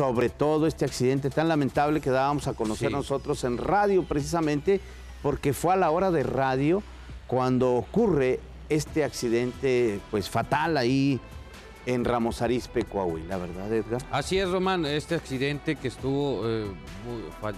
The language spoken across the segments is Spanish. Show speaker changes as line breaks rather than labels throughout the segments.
sobre todo este accidente tan lamentable que dábamos a conocer nosotros en radio precisamente porque fue a la hora de radio cuando ocurre este accidente pues fatal ahí en Ramos Arizpe, Coahuila, ¿verdad, Edgar?
Así es, Román, este accidente que estuvo eh,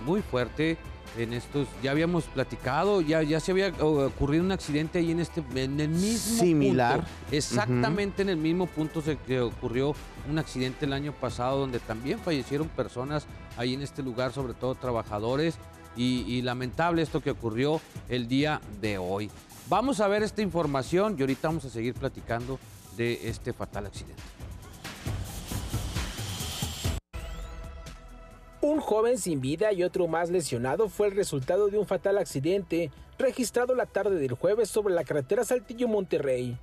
muy, fuerte en estos, ya habíamos platicado, ya, ya se había ocurrido un accidente ahí en este, en el mismo
Similar.
exactamente en el mismo punto se que ocurrió un accidente el año pasado donde también fallecieron personas ahí en este lugar, sobre todo trabajadores, y lamentable esto que ocurrió el día de hoy. Vamos a ver esta información y ahorita vamos a seguir platicando de este fatal accidente.
Un joven sin vida y otro más lesionado fue el resultado de un fatal accidente registrado la tarde del jueves sobre la carretera Saltillo-Monterrey.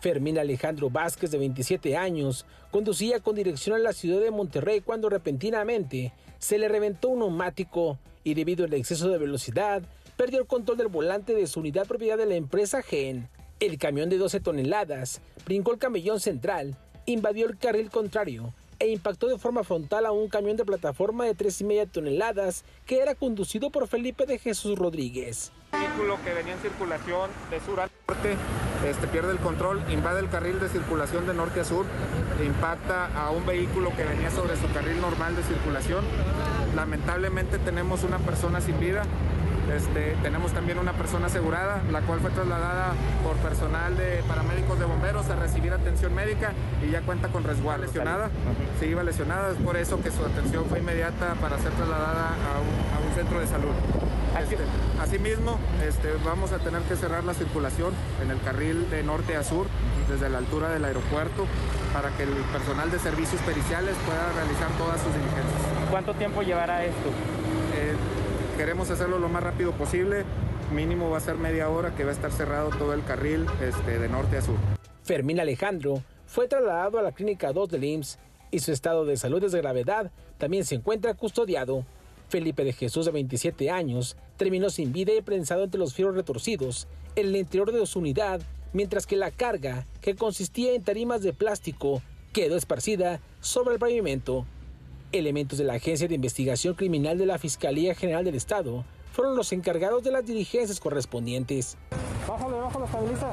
Fermín Alejandro Vázquez, de 27 años, conducía con dirección a la ciudad de Monterrey cuando repentinamente se le reventó un neumático y debido al exceso de velocidad, perdió el control del volante de su unidad propiedad de la empresa GEN. El camión de 12 toneladas brincó el camellón central, invadió el carril contrario e impactó de forma frontal a un camión de plataforma de 3 y media toneladas que era conducido por Felipe de Jesús Rodríguez.
El vehículo que venía en circulación de sur a norte este, pierde el control, invade el carril de circulación de norte a sur, impacta a un vehículo que venía sobre su carril normal de circulación. Lamentablemente tenemos una persona sin vida, este, tenemos también una persona asegurada, la cual fue trasladada por personal de paramédicos de bomberos a recibir atención médica y ya cuenta con resguardo. Lesionada, se iba lesionada, es por eso que su atención fue inmediata para ser trasladada a un, centro de salud. Este, asimismo, este, vamos a tener que cerrar la circulación en el carril de norte a sur, desde la altura del aeropuerto, para que el personal de servicios periciales pueda realizar todas sus diligencias.
¿Cuánto tiempo llevará esto?
Eh, queremos hacerlo lo más rápido posible. Mínimo va a ser media hora que va a estar cerrado todo el carril este, de norte a sur.
Fermín Alejandro fue trasladado a la clínica 2 del IMSS y su estado de salud es de gravedad. También se encuentra custodiado. Felipe de Jesús, de 27 años, terminó sin vida y prensado entre los fierros retorcidos en el interior de su unidad, mientras que la carga, que consistía en tarimas de plástico, quedó esparcida sobre el pavimento. Elementos de la Agencia de Investigación Criminal de la Fiscalía General del Estado fueron los encargados de las diligencias correspondientes.
Bájale, bájale, estabiliza.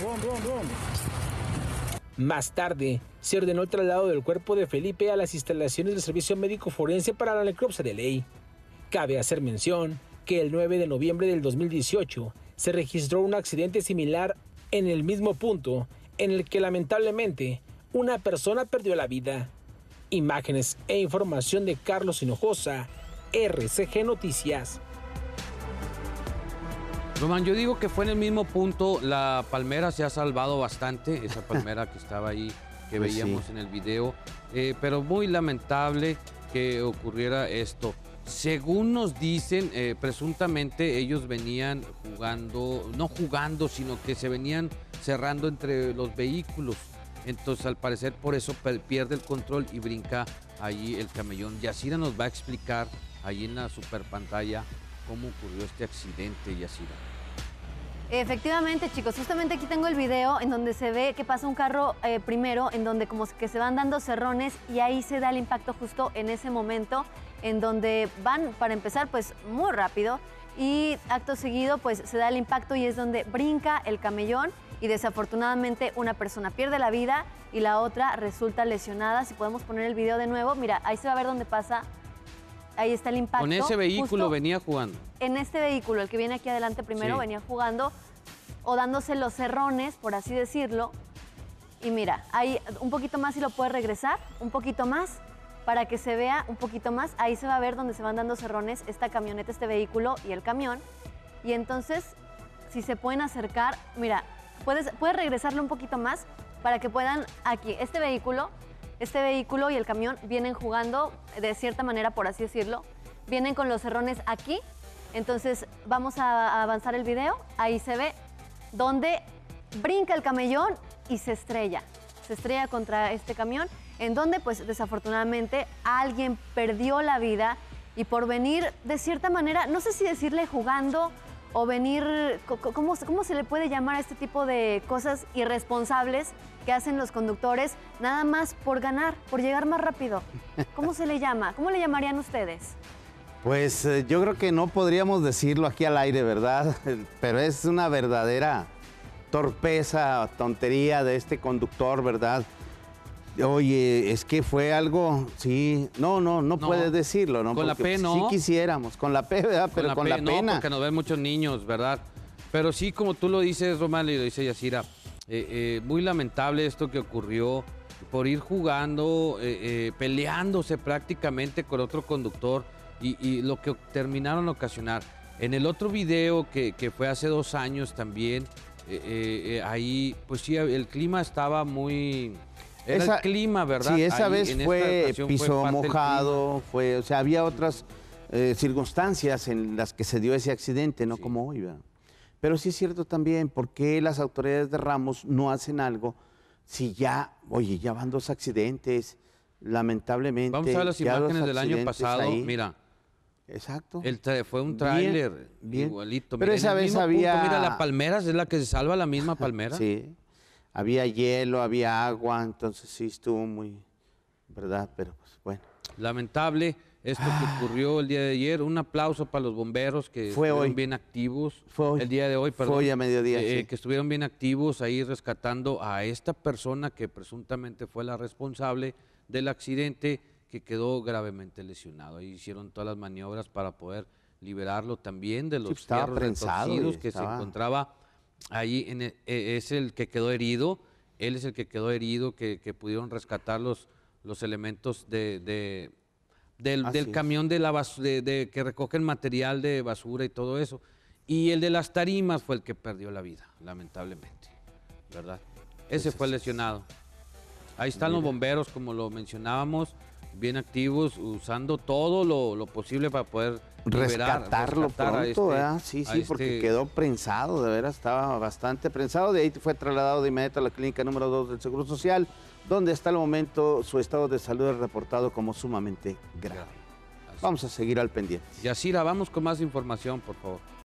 Bien, bien, bien.
Más tarde, se ordenó el traslado del cuerpo de Felipe a las instalaciones del Servicio Médico Forense para la necropsia de ley. Cabe hacer mención que el 9 de noviembre del 2018 se registró un accidente similar en el mismo punto en el que lamentablemente una persona perdió la vida. Imágenes e información de Carlos Hinojosa, RCG Noticias.
Román, yo digo que fue en el mismo punto, la palmera se ha salvado bastante, esa palmera que estaba ahí, que pues veíamos en el video, eh, pero muy lamentable que ocurriera esto. Según nos dicen, eh, presuntamente ellos venían jugando, no jugando, sino que se venían cerrando entre los vehículos. Entonces, al parecer, por eso pierde el control y brinca ahí el camellón. Yacira nos va a explicar ahí en la super pantalla cómo ocurrió este accidente, Yacira.
Efectivamente, chicos, justamente aquí tengo el video en donde se ve que pasa un carro eh, primero, en donde como que se van dando cerrones y ahí se da el impacto justo en ese momento en donde van, para empezar, pues muy rápido y acto seguido, pues se da el impacto y es donde brinca el camellón y desafortunadamente una persona pierde la vida y la otra resulta lesionada. Si podemos poner el video de nuevo, mira, ahí se va a ver dónde pasa. Ahí está el impacto.
Con ese vehículo venía jugando.
En este vehículo, el que viene aquí adelante primero, venía jugando o dándose los cerrones, por así decirlo. Y mira, ahí un poquito más si lo puede regresar, un poquito más para que se vea un poquito más. Ahí se va a ver donde se van dando cerrones esta camioneta, este vehículo y el camión. Y entonces, si se pueden acercar, mira, puedes, puedes regresarlo un poquito más para que puedan aquí, este vehículo, este vehículo y el camión vienen jugando de cierta manera, por así decirlo, vienen con los cerrones aquí. Entonces vamos a avanzar el video. Ahí se ve donde brinca el camellón y se estrella. Se estrella contra este camión en donde pues desafortunadamente alguien perdió la vida y por venir de cierta manera, no sé si decirle jugando o venir, ¿cómo, ¿cómo se le puede llamar a este tipo de cosas irresponsables que hacen los conductores nada más por ganar, por llegar más rápido? ¿Cómo se le llama? ¿Cómo le llamarían ustedes?
Pues eh, yo creo que no podríamos decirlo aquí al aire, ¿verdad? Pero es una verdadera torpeza, tontería de este conductor, ¿verdad? Oye, es que fue algo, sí, no, no, no, puedes decirlo, ¿no?
Con la P, ¿no?
Sí quisiéramos, con la P, ¿verdad? Pero con la, pena.
No, porque nos ven muchos niños, ¿verdad? Pero sí, como tú lo dices, Román, y lo dice Yacira, eh, eh, muy lamentable esto que ocurrió por ir jugando, eh, peleándose prácticamente con otro conductor y, lo que terminaron ocasionar. En el otro video que, que fue hace dos años también, ahí, pues sí, el clima estaba muy era el clima, ¿verdad?
Sí, esa vez fue piso mojado, fue, o sea, había otras eh, circunstancias en las que se dio ese accidente, no como hoy, ¿verdad? Pero sí es cierto también, ¿por qué las autoridades de Ramos no hacen algo si ya, oye, ya van dos accidentes, lamentablemente.
Vamos a ver las imágenes del año pasado, mira.
Exacto.
El fue un tráiler igualito.
Pero esa vez había...
mira, la palmera es la que se salva la misma palmera.
sí había hielo, había agua, entonces sí estuvo muy, ¿verdad? Pero pues bueno.
Lamentable esto que ocurrió el día de ayer. Un aplauso para los bomberos que estuvieron bien activos.
Fue hoy.
El día de hoy, perdón.
Fue hoy a mediodía,
eh, Que estuvieron bien activos ahí rescatando a esta persona que presuntamente fue la responsable del accidente que quedó gravemente lesionado. Ahí hicieron todas las maniobras para poder liberarlo también de los sí,
pues,
que se encontraba ahí e, e, es el que quedó herido, él es el que quedó herido, que, pudieron rescatar los, los elementos de, del, camión de la de, que recogen material de basura y todo eso. Y el de las tarimas fue el que perdió la vida, lamentablemente, ¿verdad? Ese fue lesionado. Ahí están los bomberos, como lo mencionábamos, bien activos, usando todo lo, posible para poder
rescatarlo pronto, este, Sí, sí, porque este quedó prensado, de veras, estaba bastante prensado. De ahí fue trasladado de inmediato a la clínica número 2 del Seguro Social, donde hasta el momento su estado de salud es reportado como sumamente grave. Vamos a seguir al pendiente.
Yacira, vamos con más información, por favor.